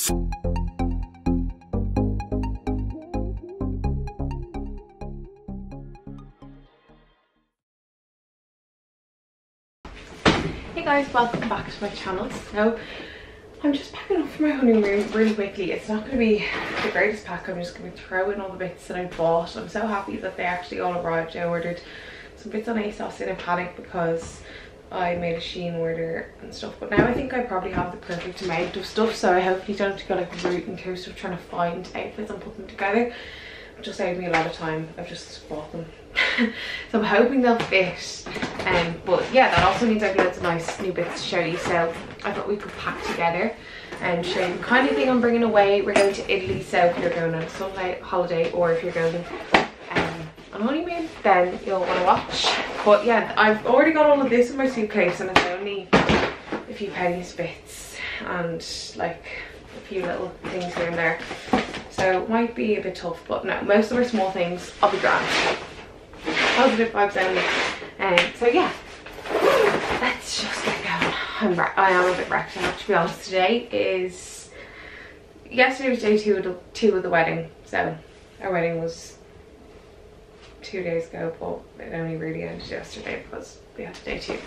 Hey guys, welcome back to my channel. So I'm just packing up for my honeymoon really quickly. It's not going to be the greatest pack. I'm just going to throw in all the bits that I bought. I'm so happy that they actually all arrived. I ordered some bits on ASOS in a panic because I made a Shein order and stuff. But now I think I probably have the perfect amount of stuff. So I hopefully don't have to go like root and through stuff trying to find outfits and put them together. It just saved me a lot of time. I've just bought them. so I'm hoping they'll fit. Um, but yeah, that also means I've loads of nice new bits to show you. So I thought we could pack together and show you the kind of thing I'm bringing away. We're going to Italy, so if you're going on a Sunday holiday or if you're going um, on honeymoon, then you'll want to watch. But yeah, I've already got all of this in my suitcase and it's only a few Penneys bits and like a few little things here and there. So it might be a bit tough, but no, most of our small things, I'll be grand. Positive vibes only. Um, so yeah, let's just get going. I'm I am a bit wrecked now, to be honest. Today is, yesterday was day two of the, two of the wedding. So our wedding was two days ago, but it only really ended yesterday because we had day two.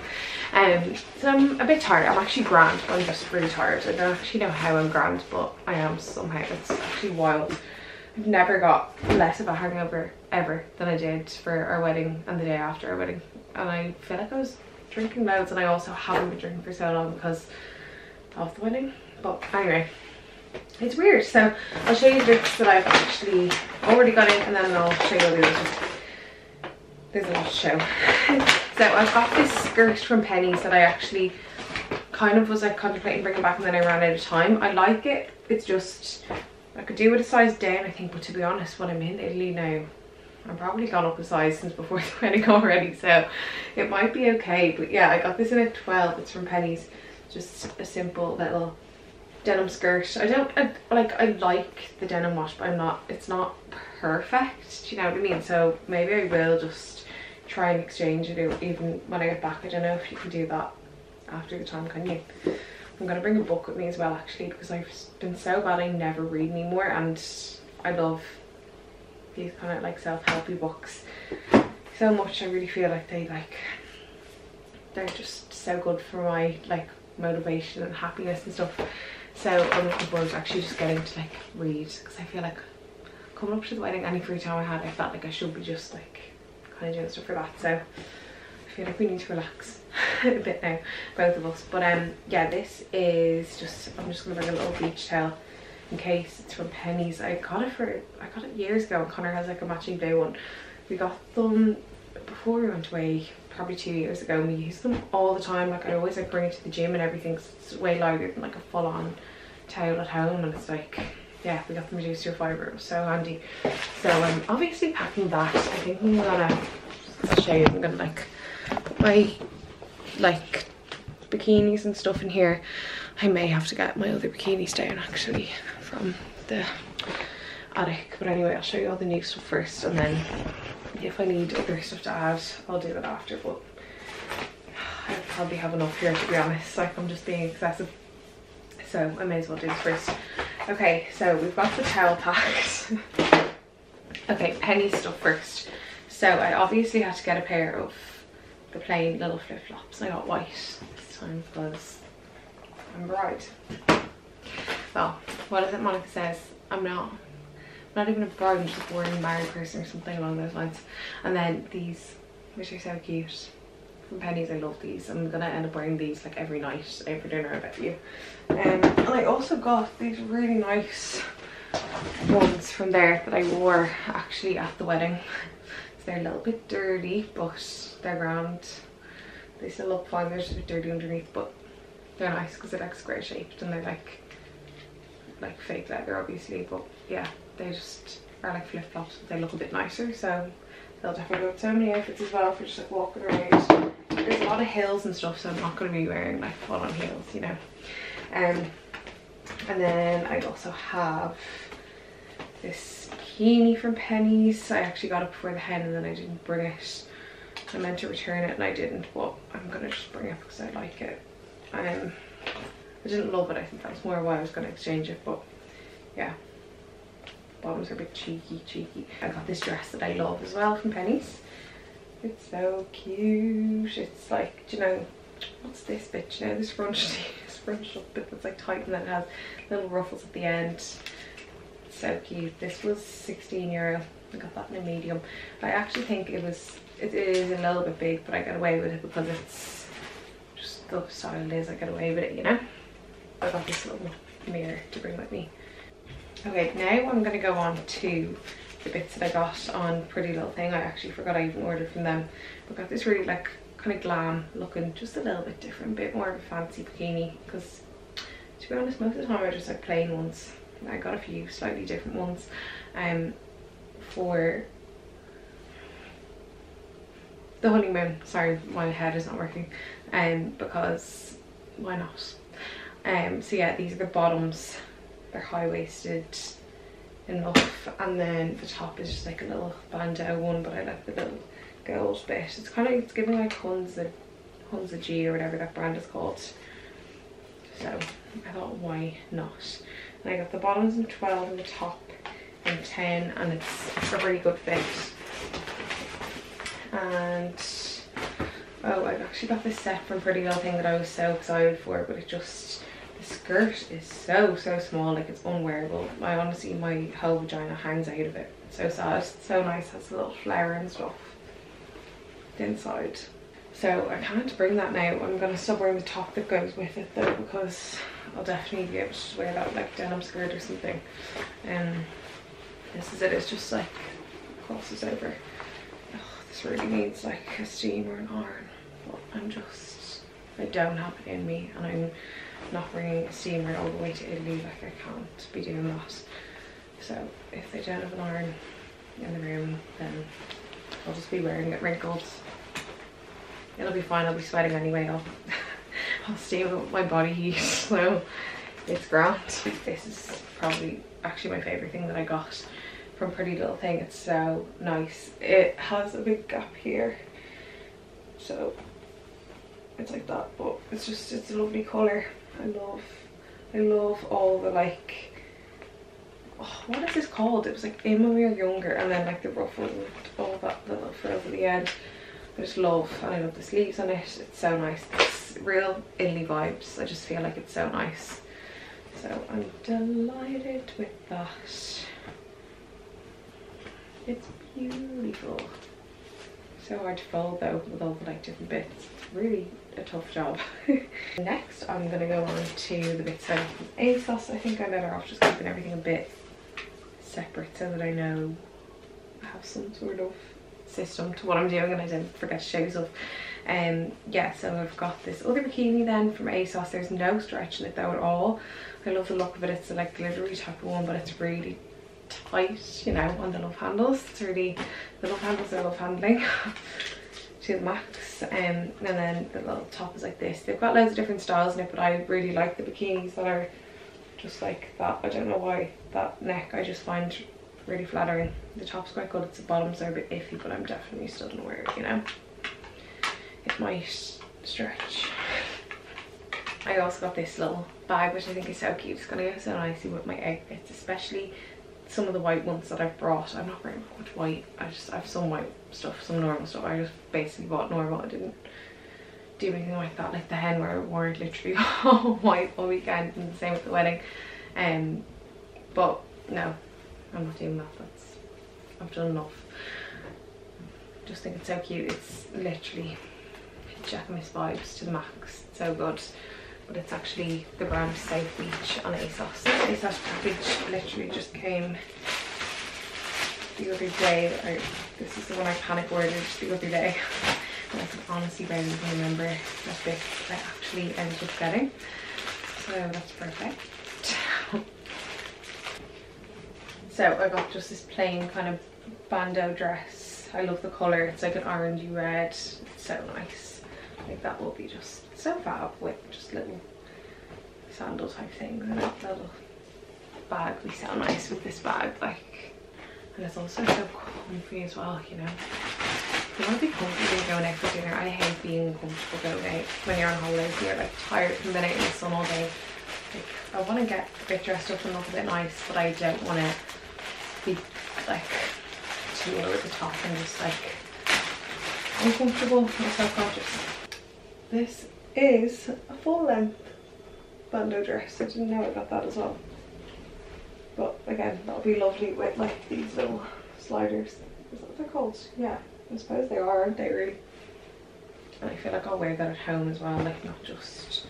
Um, so I'm a bit tired. I'm actually grand, I'm just really tired. I don't actually know how I'm grand, but I am somehow. It's actually wild. I've never got less of a hangover ever than I did for our wedding and the day after our wedding. And I feel like I was drinking loads and I also haven't been drinking for so long because of the wedding. But anyway, it's weird. So I'll show you the bits that I've actually already got in and then I'll show you all the others. There's a lot to show. so I've got this skirt from Penneys that I actually kind of was like contemplating bringing back and then I ran out of time. I like it. It's just I could do with a size down I think but to be honest when I'm in Italy now I'm probably gone up a size since before the wedding already so it might be okay but yeah I got this in a 12 it's from Penneys just a simple little denim skirt I don't I, like I like the denim wash but I'm not it's not perfect do you know what I mean so maybe I will just try and exchange it even when I get back. I don't know if you can do that after the time can you? I'm gonna bring a book with me as well actually because I've been so bad I never read anymore and I love these kind of like self-helpy books so much. I really feel like they like they're just so good for my like motivation and happiness and stuff. So I'm looking forward to actually just getting to like read because I feel like coming up to the wedding any free time I had I felt like I should be just like kind of doing stuff for that so I feel like we need to relax a bit now, both of us. But um, yeah, this is just, I'm just gonna bring a little beach towel in case it's from Penneys. I got it for, I got it years ago and Connor has like a matching blue one. We got them before we went away, probably two years ago, and we use them all the time. Like I always like bring it to the gym and everything. it's way lighter than like a full on towel at home and it's like yeah we got them reduced to a fibre it was so handy so I'm um, obviously packing that I think I'm gonna show you I'm gonna like my like bikinis and stuff in here. I may have to get my other bikinis down actually from the attic. But anyway, I'll show you all the new stuff first and then if I need other stuff to add, I'll do it after. But I probably have enough here to be honest. Like I'm just being excessive. So I may as well do this first. Okay, so we've got the towel packed. okay, penny stuff first. So I obviously had to get a pair of the plain little flip-flops. I got white this time because I'm bright. Well, what is it Monica says? I'm not. Not even a bride, I'm just a boring married person or something along those lines. And then these, which are so cute. From Penneys, I love these. I'm gonna end up wearing these like every night every dinner, I bet you. Um, and I also got these really nice ones from there that I wore actually at the wedding. So they're a little bit dirty, but they're grand. They still look fine, they're just a bit dirty underneath, but they're nice because they're like square shaped and they're like like fake leather obviously, but yeah, they just are like flip flops, they look a bit nicer, so they'll definitely go with so many outfits as well for just like walking around. There's a lot of hills and stuff, so I'm not going to be wearing like full on heels, you know. Um, and then I also have this bikini from Penneys. I actually got it before the hen and then I didn't bring it. I meant to return it and I didn't, but I'm gonna just bring it because I like it. Um, I didn't love it. I think that was more why I was going to exchange it. But yeah, bottoms are a bit cheeky, cheeky. I got this dress that I love as well from Penneys. It's so cute. It's like, do you know, what's this bit? You know, this front, this front bit that's like tight and then it has little ruffles at the end. So cute. This was 16 euro. I got that in a medium. I actually think it was, it is a little bit big, but I got away with it because it's just the style it is. I get away with it, you know. I got this little mirror to bring with me. Okay, now I'm going to go on to the bits that I got on Pretty Little Thing. I actually forgot I even ordered from them. I got this really like kind of glam looking, just a little bit different, bit more of a fancy bikini because to be honest, most of the time I just like plain ones. I got a few slightly different ones um, for the honeymoon. Sorry, my head is not working. Um, because why not? Um, so yeah, these are the bottoms. They're high-waisted enough and then the top is just like a little bandeau one but I like the little gold bit. It's kind of, it's giving like Hunza, Hunza G or whatever that brand is called. So I thought why not. And I got the bottoms in 12 and the top in 10 and it's a really good fit. And oh I've actually got this set from Pretty Little Thing that I was so excited for but it just the skirt is so so small like it's unwearable. I honestly my whole vagina hangs out of it. So sad. It's so nice. Has a little flower and stuff. Inside. So I can't bring that now. I'm gonna stop wearing the top that goes with it though because I'll definitely be able to wear that like denim skirt or something. And um, this is it. It's just like crosses over. Oh, this really needs like a steam or an iron but I'm just I don't have it in me and I'm not bringing a steamer all the way to Italy like I can't be doing that. So if they don't have an iron in the room then I'll just be wearing it wrinkled. It'll be fine I'll be sweating anyway. I'll, I'll steam with my body heat so it's grand. This is probably actually my favorite thing that I got from Pretty Little Thing. It's so nice. It has a big gap here. So it's like that but it's just it's a lovely color I love, I love all the like, oh, what is this called? It was like in when we were younger and then like the ruffle and all that little frills at the end. I just love, and I love the sleeves on it. It's so nice. It's real Italy vibes. I just feel like it's so nice. So I'm delighted with that. It's beautiful. So hard to fold though with all the like different bits. It's really a tough job. Next, I'm gonna go on to the bits from ASOS. I think I'm better off just keeping everything a bit separate so that I know I have some sort of system to what I'm doing and I didn't forget to show you stuff. Um, yeah, so I've got this other bikini then from ASOS. There's no stretch in it though at all. I love the look of it. It's a like glittery type of one, but it's really tight, you know, on the love handles. It's really, the love handles I love handling. to the max um, and then the little top is like this. They've got loads of different styles in it but I really like the bikinis that are just like that. I don't know why that neck I just find really flattering. The top's quite good it's the bottoms are a bit iffy but I'm definitely still gonna wear it you know? It might stretch. I also got this little bag which I think is so cute. It's gonna go so nicely with my outfits especially some of the white ones that I've brought. I'm not wearing much white. I just I have some white stuff, some normal stuff. I just basically bought normal. I didn't do anything like that. Like the hen where I wore it literally all white all weekend and the same with the wedding. Um but no, I'm not doing that. That's I've done enough. Just think it's so cute. It's literally Jacquemus vibes to the max. so good but it's actually the brand South Beach on ASOS. ASOS package literally just came the other day. I, this is the one I panic ordered the other day. And I can honestly barely remember what bit I actually ended up getting. So that's perfect. so I got just this plain kind of bandeau dress. I love the colour. It's like an orangey red. It's so nice. Like that will be just so fab with little sandal type things and a little bag. We so nice with this bag like and it's also so comfy as well you know. You want to be comfortable going out for dinner. I hate being uncomfortable going out when you're on holidays you're like tired from being out in the sun all day. I want to get a bit dressed up and look a bit nice, but I don't want to be like too over the top and just like uncomfortable and self-conscious. This is a full length bandeau dress. I didn't know I got that as well. But again, that'll be lovely with like these little sliders. Is that what they're called? Yeah, I suppose they are, aren't they really? And I feel like I'll wear that at home as well, like not just,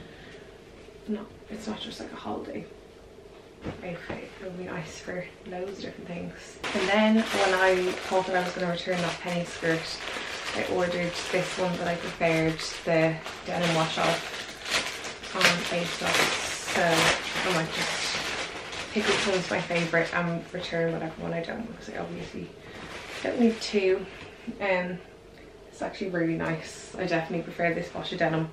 no, it's not just like a holiday outfit. It would be nice for loads of different things. And then when I thought that I was going to return that penny skirt, I ordered this one that I preferred, the denim wash off on ASOS. So I might just pick which one's my favourite and return whatever one I don't because I obviously don't need two. Um, it's actually really nice. I definitely prefer this wash of denim.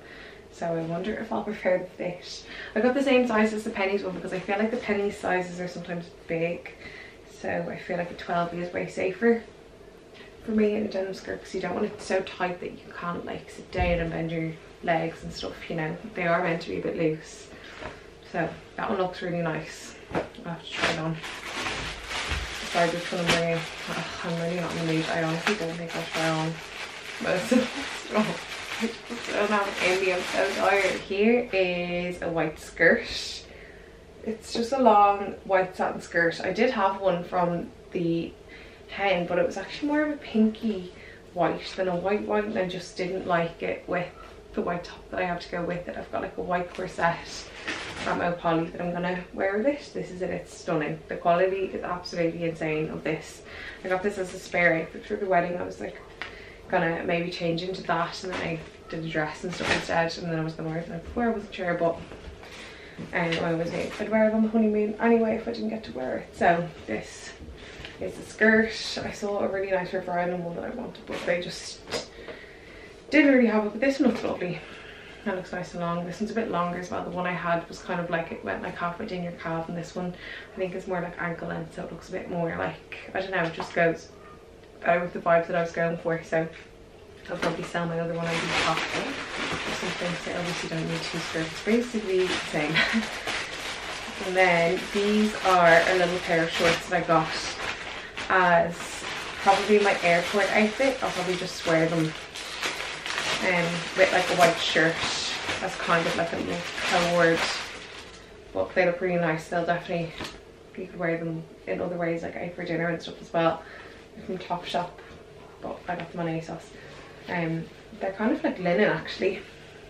So I wonder if I'll prefer the fit. I got the same size as the Penneys one because I feel like the Penneys sizes are sometimes big. So I feel like a 12 is way safer for me in a denim skirt because you don't want it so tight that you can't like sit down and bend your legs and stuff, you know. They are meant to be a bit loose. So that one looks really nice. I'll have to try it on. Which one I'm wearing. Oh, I'm really not in the mood. I honestly don't think I'll try on most of this I just don't have any. I'm so tired. Here is a white skirt. It's just a long white satin skirt. I did have one from the but it was actually more of a pinky white than a white white and I just didn't like it with the white top that I have to go with it. I've got like a white corset from Opoly that I'm gonna wear with it. This is it, it's stunning. The quality is absolutely insane of this. I got this as a spare outfit for the wedding. I was like gonna maybe change into that and then I did a dress and stuff instead and then I was gonna wear it like before I wasn't sure but um, I was if I'd wear it on the honeymoon anyway if I didn't get to wear it. So this is the skirt. I saw a really nice River Island one that I wanted but they just didn't really have it but this one looks lovely. That looks nice and long. This one's a bit longer as well. The one I had was kind of like, it went like halfway down your calf and this one I think is more like ankle length so it looks a bit more like, I don't know, it just goes better with the vibe that I was going for so I'll probably sell my other one on Depop or something so obviously don't need two skirts. Basically the same. and then these are a little pair of shorts that I got as probably my airport outfit. I'll probably just wear them um, with like a white shirt as kind of like a little colored but they look really nice. They'll definitely you could wear them in other ways like out for dinner and stuff as well. From Topshop but I got them on ASOS. Um, they're kind of like linen actually.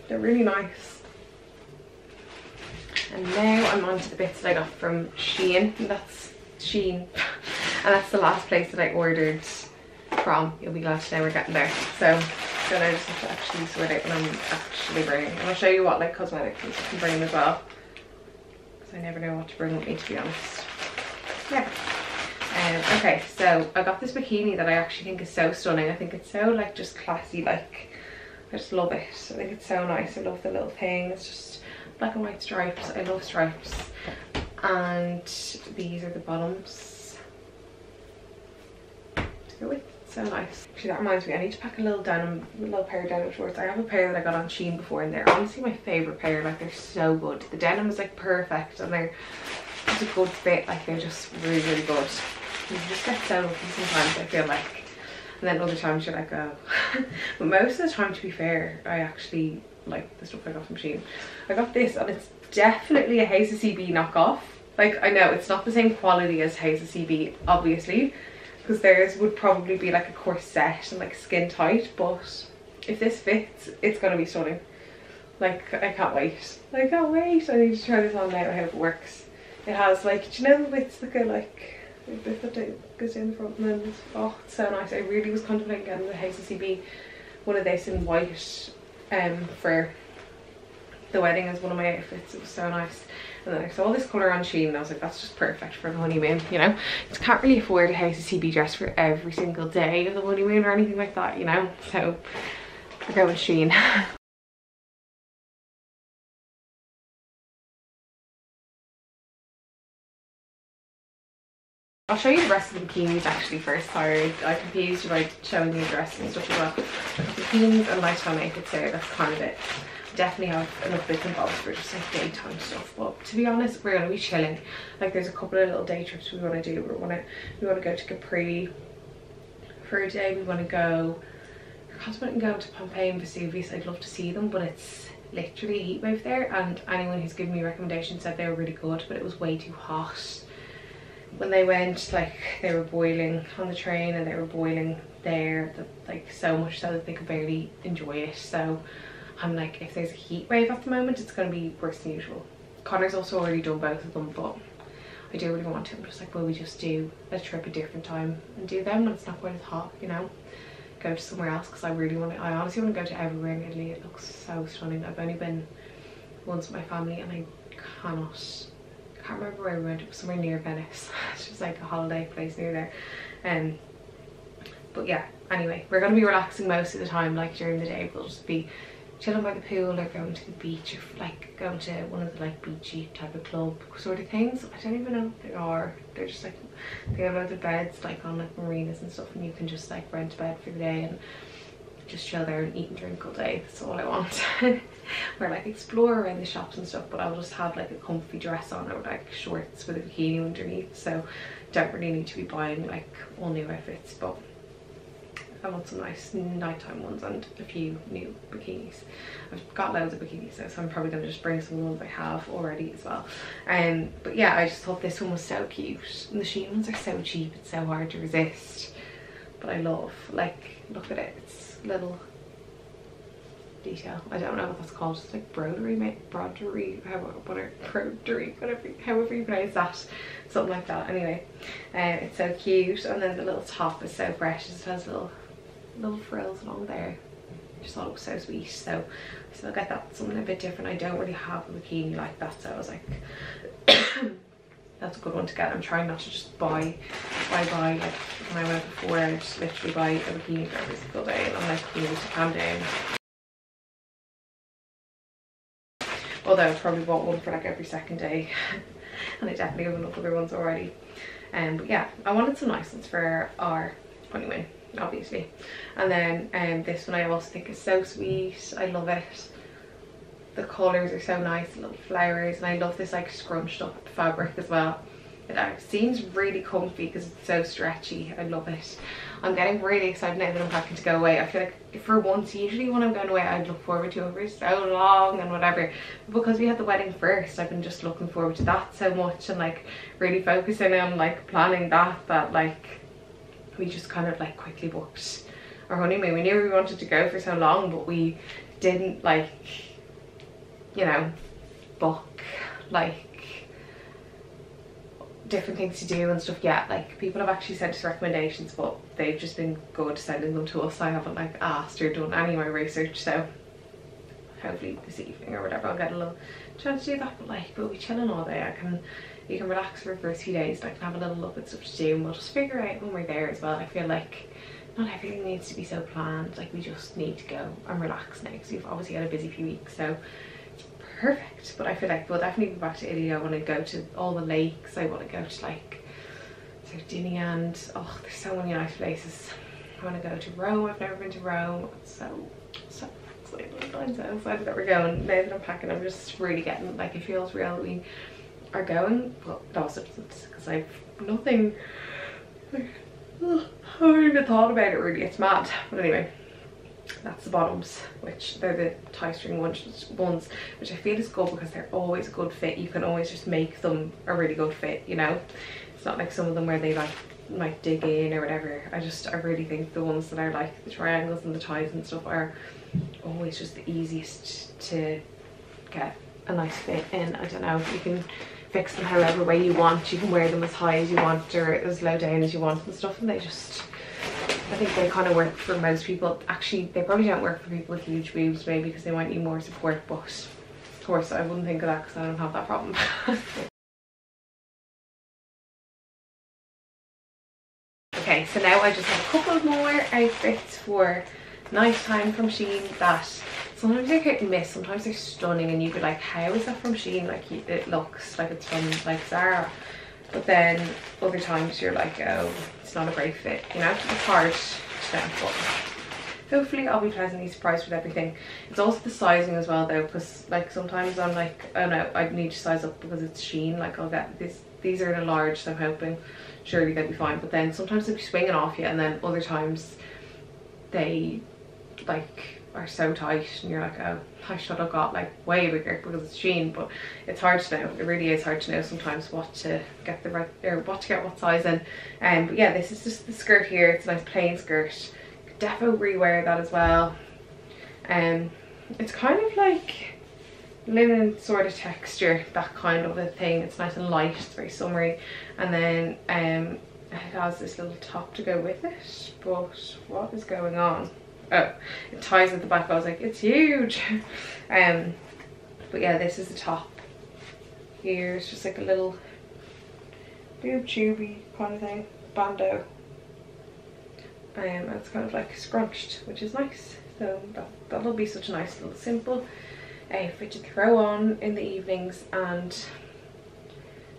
They're really nice. And now I'm on to the bits that I got from Shein. That's Shein and that's the last place that I ordered from you'll be glad to know we're getting there so then I just have to actually sort out what I'm actually bringing. And I'll show you what like cosmetics I can bring as well. Because I never know what to bring with me to be honest. Yeah. Um, okay, so I got this bikini that I actually think is so stunning. I think it's so like just classy, like I just love it. I think it's so nice. I love the little thing. It's just black and white stripes. I love stripes. And these are the bottoms to go with so nice. Actually that reminds me i need to pack a little denim a little pair of denim shorts. I have a pair that i got on Shein before and they're honestly my favorite pair like they're so good. The denim is like perfect and they're just a good fit like they're just really really good. You just get so lucky sometimes i feel like. And then other times you're like oh. But most of the time to be fair i actually like the stuff i got from Shein. I got this and it's definitely a House of CB knockoff. Like i know it's not the same quality as House of CB obviously because theirs would probably be like a corset and like skin tight but if this fits it's gonna be stunning. Like I can't wait. I can't wait. I need to try this on now. I hope it works. It has like do you know the bits that go like the bit that goes in the front and then oh it's so nice. I really was contemplating getting the HSCB one of this in white um for the wedding as one of my outfits. It was so nice and then I saw this colour on Shein and I was like, that's just perfect for the honeymoon, you know? You can't really afford a House of CB dress for every single day of the honeymoon or anything like that, you know? So we're going Shein. I'll show you the rest of the bikinis actually first, sorry. I confused you by showing the dress and stuff as well. Bikinis and lifestyle makeup so that's kind of it. Definitely have enough bits and bobs for just like daytime stuff but to be honest we're gonna be chilling. Like there's a couple of little day trips we want to do. We want to we want to go to Capri for a day. We want to go contemplating going to Pompeii and Vesuvius. I'd love to see them but it's literally a heat wave there and anyone who's given me recommendations said they were really good but it was way too hot. When they went like they were boiling on the train and they were boiling there that, like so much so that they could barely enjoy it so I'm like if there's a heat wave at the moment it's going to be worse than usual. Connor's also already done both of them but I do really want to I'm just like will we just do a trip a different time and do them when it's not quite as hot you know? Go to somewhere else because I really want to I honestly want to go to everywhere in Italy. It looks so stunning. I've only been once with my family and I cannot I can't remember where we went. It was somewhere near Venice. It's just like a holiday place near there. Um but yeah anyway we're going to be relaxing most of the time like during the day. We'll just be chilling by the pool or going to the beach or like going to one of the like beachy type of club sort of things. I don't even know what they are. They're just like they have of beds like on like marinas and stuff and you can just like rent a bed for the day and just chill there and eat and drink all day. That's all I want. Or like explore around the shops and stuff but I'll just have like a comfy dress on or like shorts with a bikini underneath so don't really need to be buying like all new outfits but I want some nice nighttime ones and a few new bikinis. I've got loads of bikinis so I'm probably going to just bring some of the ones I have already as well. Um, but yeah, I just thought this one was so cute. And the Shein ones are so cheap, it's so hard to resist. But I love, like, look at it, it's little detail. I don't know what that's called. It's like broderie, broderie, however, broderie, whatever, however you pronounce that, something like that. Anyway, uh, it's so cute, and then the little top is so precious. It has little little frills along there. Just thought it was so sweet so I still get that something a bit different. I don't really have a bikini like that so I was like that's a good one to get. I'm trying not to just buy buy buy like when I went before I just literally buy a bikini for every single day and I'm like you need to calm down. Although I probably bought one for like every second day and I definitely have enough other ones already. Um, yeah I wanted some nice ones for our honeymoon obviously. And then um this one i also think is so sweet. I love it. The colors are so nice. Little flowers. And i love this like scrunched up fabric as well. It uh, seems really comfy because it's so stretchy. I love it. I'm getting really excited now that i'm packing to go away. I feel like for once usually when i'm going away i look forward to it for so long and whatever. But because we had the wedding first i've been just looking forward to that so much and like really focusing on like planning that that like we just kind of like quickly booked our honeymoon. We knew we wanted to go for so long, but we didn't like, you know, book like different things to do and stuff yet. Like people have actually sent us recommendations, but they've just been good sending them to us. I haven't like asked or done any of my research, so hopefully this evening or whatever I'll get a little chance to do that. But like we'll be chilling all day. I can you can relax for the first few days like have a little look at stuff to do and we'll just figure out when we're there as well. I feel like not everything needs to be so planned like we just need to go and relax now because we've obviously had a busy few weeks so it's perfect. But I feel like we'll definitely be back to Italy I want to go to all the lakes. I want to go to like Sardinia and oh there's so many nice places. I want to go to Rome. I've never been to Rome. So so excited I'm so excited that we're going. Now that I'm packing I'm just really getting like it feels real. We are going, but no because I've nothing. I haven't even thought about it really. It's mad. But anyway, that's the bottoms, which they're the tie string ones, ones, which I feel is good because they're always a good fit. You can always just make them a really good fit, you know. It's not like some of them where they like might dig in or whatever. I just I really think the ones that are like the triangles and the ties and stuff are always just the easiest to get a nice fit in. I don't know. You can fix them however way you want. You can wear them as high as you want or as low down as you want and stuff and they just I think they kind of work for most people. Actually, they probably don't work for people with huge boobs maybe because they might need more support but of course I wouldn't think of that because I don't have that problem. okay, so now I just have a couple more outfits for night time from Shein that sometimes they're hit and miss sometimes they're stunning and you'd be like how is that from Shein like it looks like it's from like Zara but then other times you're like oh it's not a great fit you know it's hard to but hopefully I'll be pleasantly surprised with everything. It's also the sizing as well though because like sometimes I'm like, oh no, I need to size up because it's Shein. Like I'll get this, these are in a large so I'm hoping surely they'll be fine. But then sometimes they'll be swinging off you and then other times they like are so tight and you're like oh I should have got like way bigger because it's Shein but it's hard to know. It really is hard to know sometimes what to get the right or what to get what size in. And um, but yeah this is just the skirt here. It's a nice plain skirt. Defo rewear that as well. And um, it's kind of like linen sort of texture that kind of a thing. It's nice and light it's very summery. And then um it has this little top to go with it but what is going on oh it ties at the back. I was like it's huge. Um but yeah this is the top. Here it's just like a little boob tubey kind of thing bandeau um and it's kind of like scrunched which is nice. So that, that'll be such a nice little simple outfit to throw on in the evenings and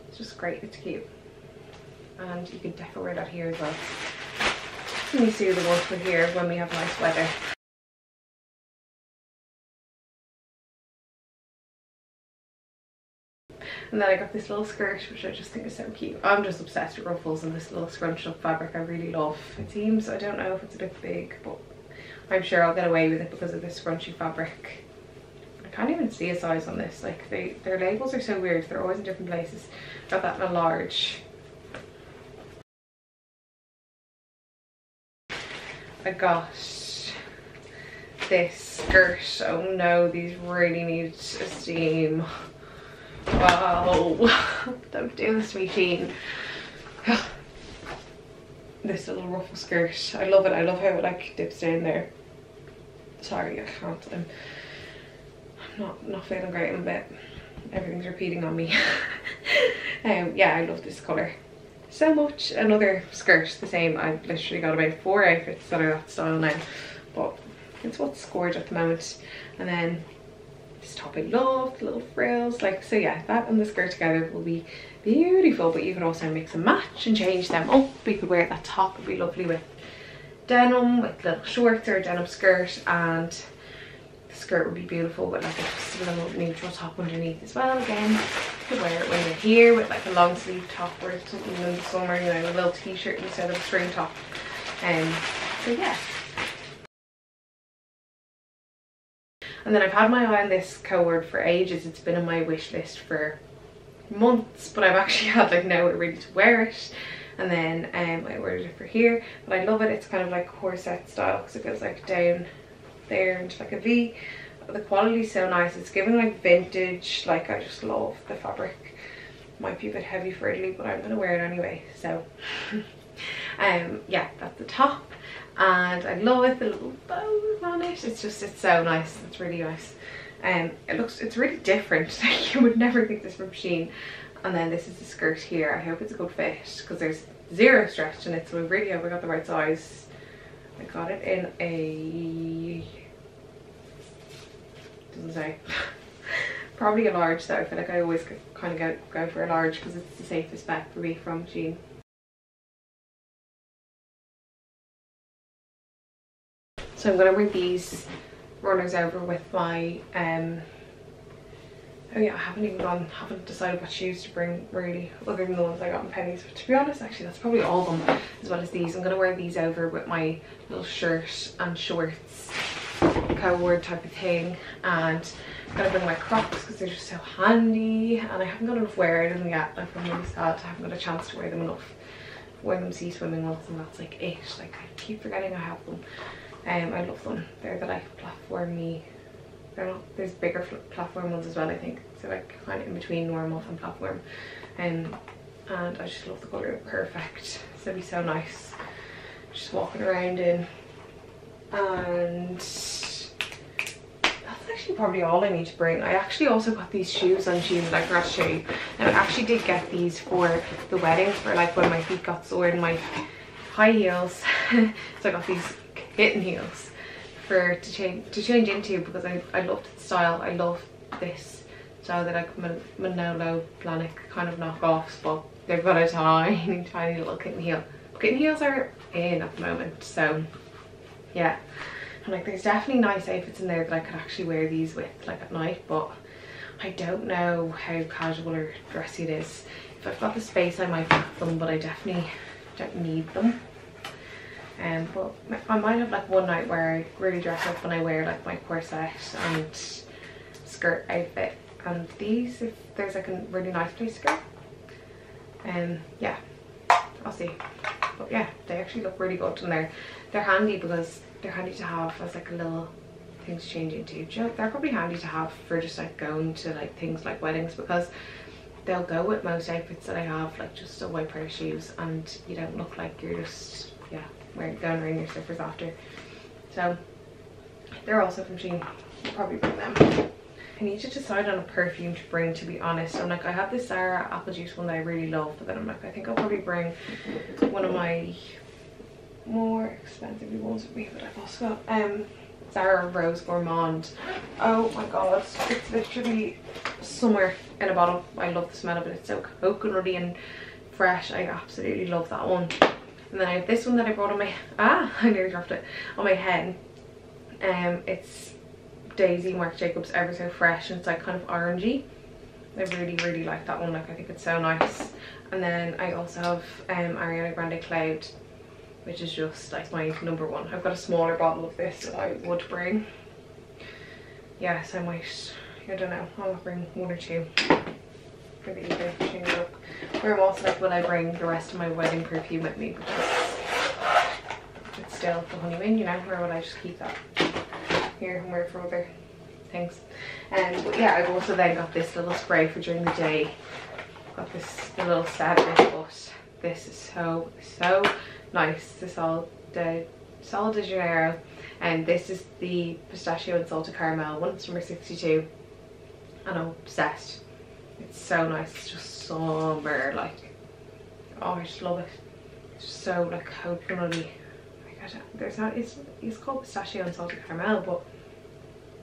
it's just great it's cute. And you can definitely wear that here as well me see the for here when we have nice weather. And then I got this little skirt, which I just think is so cute. I'm just obsessed with ruffles and this little scrunched up fabric I really love. It seems, I don't know if it's a bit big, but I'm sure I'll get away with it because of this scrunchy fabric. I can't even see a size on this. Like, they their labels are so weird. They're always in different places. Got that in a large. I got this skirt. Oh no, these really need a steam. Wow. Don't do this to me, Shein. this little ruffle skirt. I love it. I love how it like dips down there. Sorry, I can't. I'm, I'm not, not feeling great in a bit. Everything's repeating on me. um, yeah, I love this colour so much. Another skirt, the same. I've literally got about four outfits that are that style now. But it's what's scored at the moment. And then this top I love, the little frills. Like, so yeah, that and the skirt together will be beautiful. But you can also mix and match and change them up. You could wear that top, would be lovely with denim, with little shorts or a denim skirt. And skirt would be beautiful with like a, little neutral top underneath as well again. You could wear it when you're here with like a long sleeve top or something in the summer, you know, a little t-shirt instead of a string top. Um, so yeah. And then I've had my eye on this co-ord for ages. It's been on my wish list for months, but I've actually had like nowhere really to wear it. And then um, I ordered it for here, but I love it. It's kind of like corset style because it goes like down there into like a V. The quality is so nice. It's giving like vintage. Like I just love the fabric. Might be a bit heavy for Italy, but I'm gonna wear it anyway. So, um, yeah, that's the top, and I love it. The little bows on it. It's just it's so nice. It's really nice. Um, it looks it's really different. Like you would never think this from Shein. And then this is the skirt here. I hope it's a good fit because there's zero stretch in it, so we really hope got the right size. I got it in a doesn't say. Probably a large though. I feel like I always kind of go, go for a large because it's the safest bet for me from Shein. So I'm going to bring these runners over with my, um, oh yeah, I haven't even gone, haven't decided what shoes to bring really, other than the ones I got in Penneys. But to be honest, actually, that's probably all of them, as well as these. I'm going to wear these over with my little shirt and shorts co-ord type of thing and I'm gonna bring my crocs because they're just so handy and I haven't got enough wear out of them yet like I'm really sad I haven't got a chance to wear them enough. Wear them sea swimming once and that's like it like I keep forgetting I have them. Um I love them. They're the like platformy they're not there's bigger platform ones as well I think. So like kind of in between normal and platform. Um and I just love the colour perfect. So it'd be so nice. Just walking around in. And that's actually probably all I need to bring. I actually also got these shoes on Shein that I forgot to show you. And I actually did get these for the wedding for like when my feet got sore and my high heels. so I got these kitten heels for to change to change into because I, I loved the style. I love this style that like Manolo Blahnik kind of knockoffs but they've got a tiny tiny little kitten heel. Kitten heels are in at the moment so yeah and like there's definitely nice outfits in there that I could actually wear these with like at night but I don't know how casual or dressy it is. If I've got the space I might pack them but I definitely don't need them. Um, but I might have like one night where I really dress up and I wear like my corset and skirt outfit. And these if there's like a really nice place to go and um, yeah I'll see. But yeah they actually look really good in they're they're handy because they're handy to have as like a little things change into. They're probably handy to have for just like going to like things like weddings because they'll go with most outfits that I have like just a white pair of shoes and you don't look like you're just yeah wearing going around your slippers after. So they're also from Shein. Will probably bring them. I need to decide on a perfume to bring to be honest. I'm like I have this Zara apple juice one that I really love but then I'm like I think I'll probably bring one of my more expensive ones with me but I've also got. Um Zara Rose Gourmand. oh my god it's literally summer in a bottle. I love the smell of it. It's so coconutty and fresh. I absolutely love that one. And then I have this one that I brought on my ah I nearly dropped it on my head. Um it's Daisy Marc Jacobs Ever So Fresh and it's like kind of orangey. I really, really like that one. Like I think it's so nice. And then I also have um, Ariana Grande Cloud, which is just like my number one. I've got a smaller bottle of this that I would bring. Yes, I might, I don't know, I'll bring one or two for the evening change look. Where I'm also like, will I bring the rest of my wedding perfume with me? Because it's still the honeymoon, you know, or will I just keep that? here and wear for other things. And um, yeah, I've also then got this little spray for during the day. Got this little set but this is so so nice. This all the Sol de Janeiro, and this is the pistachio and salted caramel one. It's number 62, and I'm obsessed. It's so nice. It's just summer like. Oh, I just love it. It's so like coconutty there's not it's it's called pistachio and salted caramel but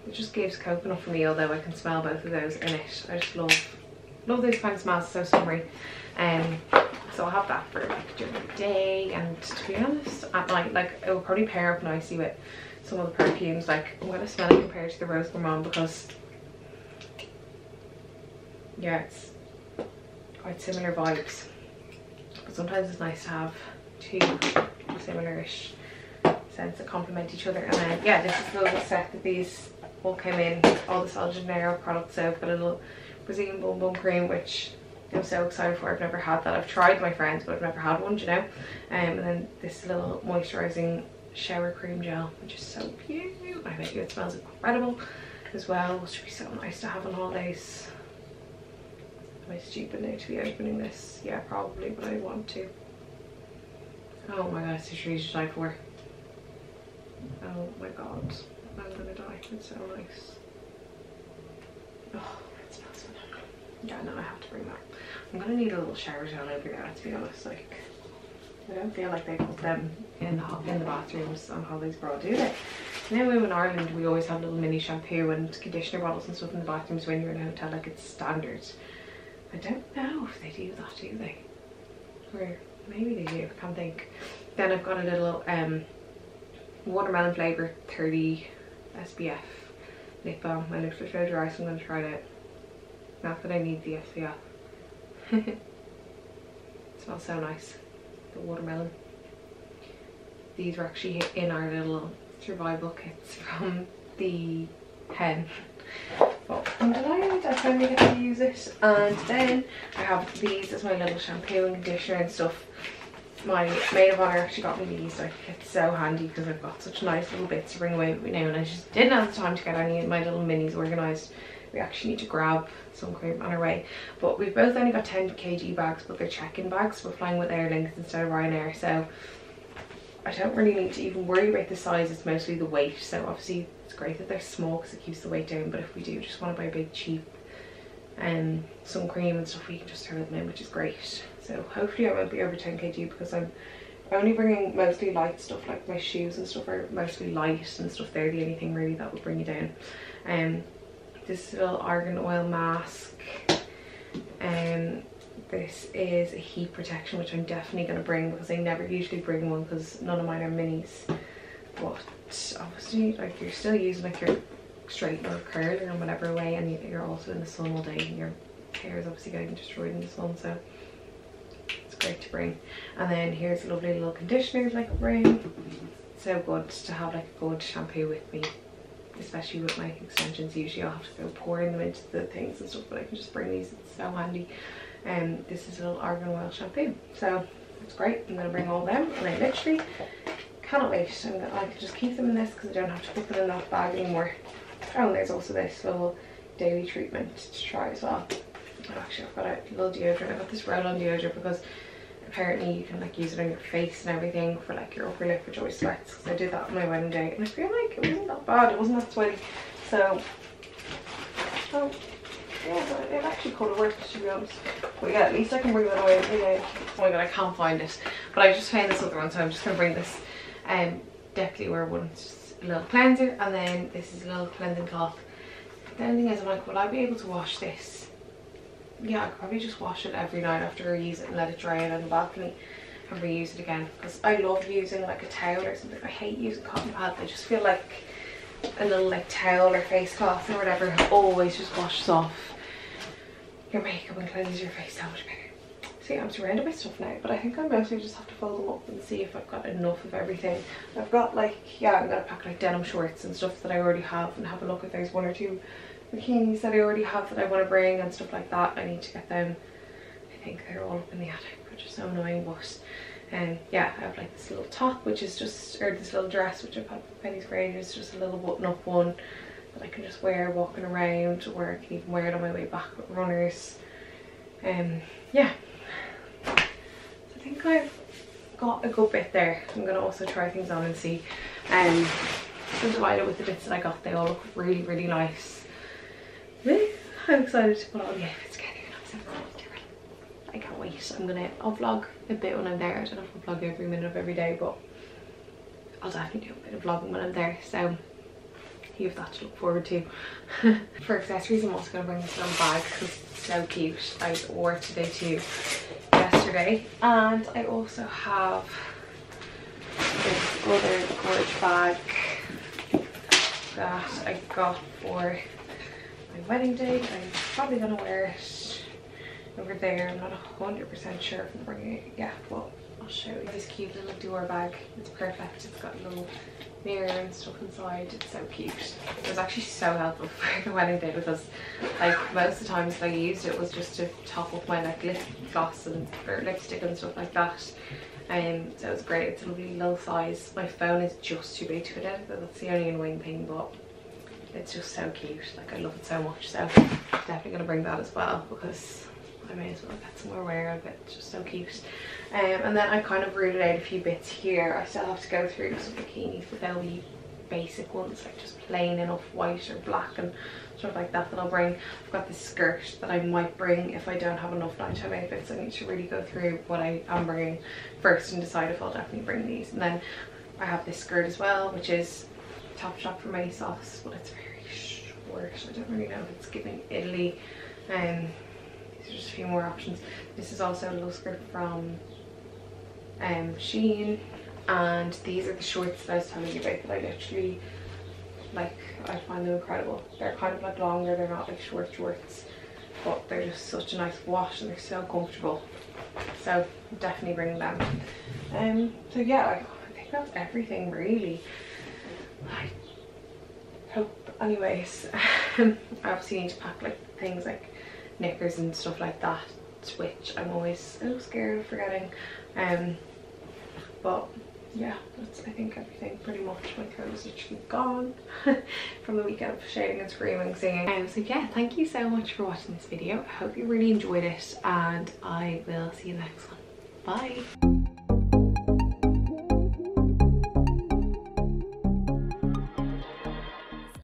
it just gives coconut for me although I can smell both of those in it I just love love those kind of smells so summery um so I'll have that for like during the day and to be honest at night like it will probably pair up nicely with some of the perfumes. Like I'm gonna smell it compared to the Rose Gourmand because yeah it's quite similar vibes. But sometimes it's nice to have two similar-ish scents that complement each other. And then yeah this is the little set that these all came in all the Sol de Janeiro products so I've got a little Brazilian Bum Bum cream which I'm so excited for I've never had that. I've tried my friends but I've never had one you know? Um, and then this little moisturizing shower cream gel which is so cute. I bet you it smells incredible as well. Which would be so nice to have on holidays. Am I stupid now to be opening this? Yeah probably but I want to. Oh my god it's a treat to die for. Oh my god, I'm gonna die. It's so nice. Oh, it. Yeah, no, I have to bring that. I'm gonna need a little shower gel over there, to be honest. Like, I don't feel like they put them in the, in the bathrooms on holidays abroad, do they? Now in Ireland, we always have little mini shampoo and conditioner bottles and stuff in the bathrooms when you're in a hotel, like it's standard. I don't know if they do that, do they? Or maybe they do, I can't think. Then I've got a little um, watermelon flavour 30 SPF lip balm. My lips are so dry so I'm going to try it out. Not that I need the SPF. it smells so nice. The watermelon. These were actually in our little survival kits from the hen. But I'm delighted I finally get to use it. And then I have these as my little shampoo and conditioner and stuff my maid of honour actually got me these like it's so handy because I've got such nice little bits to bring away with me now and I just didn't have the time to get any of my little minis organised we actually need to grab some cream on our way but we've both only got 10 kg bags but they're check-in bags. We're flying with Aer Lingus instead of Ryanair so I don't really need to even worry about the size. It's mostly the weight so obviously it's great that they're small because it keeps the weight down but if we do just want to buy a big cheap um, some cream and stuff we can just throw them in which is great. So hopefully I won't be over 10 kg because I'm only bringing mostly light stuff like my shoes and stuff are mostly light and stuff. They're the only thing really that will bring you down. Um this little argan oil mask. And um, this is a heat protection which I'm definitely going to bring because I never usually bring one because none of mine are minis. But obviously like you're still using like your straightener or curler in whatever way and you're also in the sun all day and your hair is obviously getting destroyed in the sun so it's great to bring. And then here's a lovely little conditioner like bring so good to have like a good shampoo with me especially with my extensions usually I'll have to go pouring them into the things and stuff but I can just bring these it's so handy. And um, this is a little argan oil shampoo so it's great. I'm gonna bring all them and I literally cannot wait. I'm gonna, I can just keep them in this because I don't have to put them in that bag anymore. Oh and there's also this little daily treatment to try as well. Actually I've got a little deodorant I got this roll-on deodorant because apparently you can like use it on your face and everything for like your upper lip which always sweats because I did that on my wedding day and I feel like it wasn't that bad it wasn't that sweaty. So oh yeah it actually could have worked to be honest. But yeah at least I can bring that away every day oh my god I can't find it. But I just found this other one so I'm just gonna bring this um definitely wear one it's just a little cleanser and then this is a little cleansing cloth. The only thing is I'm like will I be able to wash this yeah, I probably just wash it every night after I use it and let it dry out on the balcony and reuse it again because I love using like a towel or something. I hate using cotton pads. I just feel like a little like towel or face cloth or whatever always just washes off your makeup and cleanses your face so much better. See, I'm surrounded by stuff now, but I think I mostly just have to fold them up and see if I've got enough of everything. I've got like, yeah, I'm gonna pack like denim shorts and stuff that I already have and have a look if there's one or two bikinis that I already have that I want to bring and stuff like that. I need to get them. I think they're all up in the attic, which is so annoying, but um, yeah, I have like this little top, which is just, or this little dress, which I've had for Penneys for ages, just a little button up one that I can just wear walking around, or I can even wear it on my way back with runners. Um, yeah, so I think I've got a good bit there. I'm gonna also try things on and see. Um, I'm delighted with the bits that I got. They all look really, really nice. I'm excited to put all the outfits together I can't wait. I'm gonna, I'll vlog a bit when I'm there. I don't know if I'll vlog every minute of every day, but I'll definitely do a bit of vlogging when I'm there. So you have that to look forward to. For accessories, I'm also gonna bring this little bag because it's so cute. I wore it today too yesterday. And I also have this other gorge bag that I got for my wedding day. I'm probably gonna wear it over there. I'm not 100% sure if I'm bringing it Yeah, but I'll show you. This cute little door bag. It's perfect. It's got a little mirror and stuff inside. It's so cute. It was actually so helpful for the wedding day because like most of the times I used it was just to top up my like lip gloss and or lipstick and stuff like that. Um, so it was great. It's a lovely little size. My phone is just too big to fit in. That's the only annoying thing, but it's just so cute. Like I love it so much. So definitely gonna bring that as well because I may as well get some more wear of it. It's just so cute. Um, and then I kind of rooted out a few bits here. I still have to go through some bikinis but they'll be basic ones like just plain enough white or black and stuff like that that I'll bring. I've got this skirt that I might bring if I don't have enough nighttime outfits. I need to really go through what I am bringing first and decide if I'll definitely bring these. And then I have this skirt as well which is Topshop from ASOS, but it's very short. I don't really know if it's giving Italy. Um, these are just a few more options. This is also a little skirt from um, Shein. And these are the shorts that I was telling you about that I literally, like, I find them incredible. They're kind of like longer, they're not like short shorts. But they're just such a nice wash and they're so comfortable. So definitely bring them. Um, so yeah, I think that's everything really. I hope anyways I obviously need to pack like things like knickers and stuff like that which I'm always so scared of forgetting. Um but yeah that's I think everything pretty much. My is literally gone from the weekend of shouting and screaming singing. Um so yeah thank you so much for watching this video. I hope you really enjoyed it and I will see you next one. Bye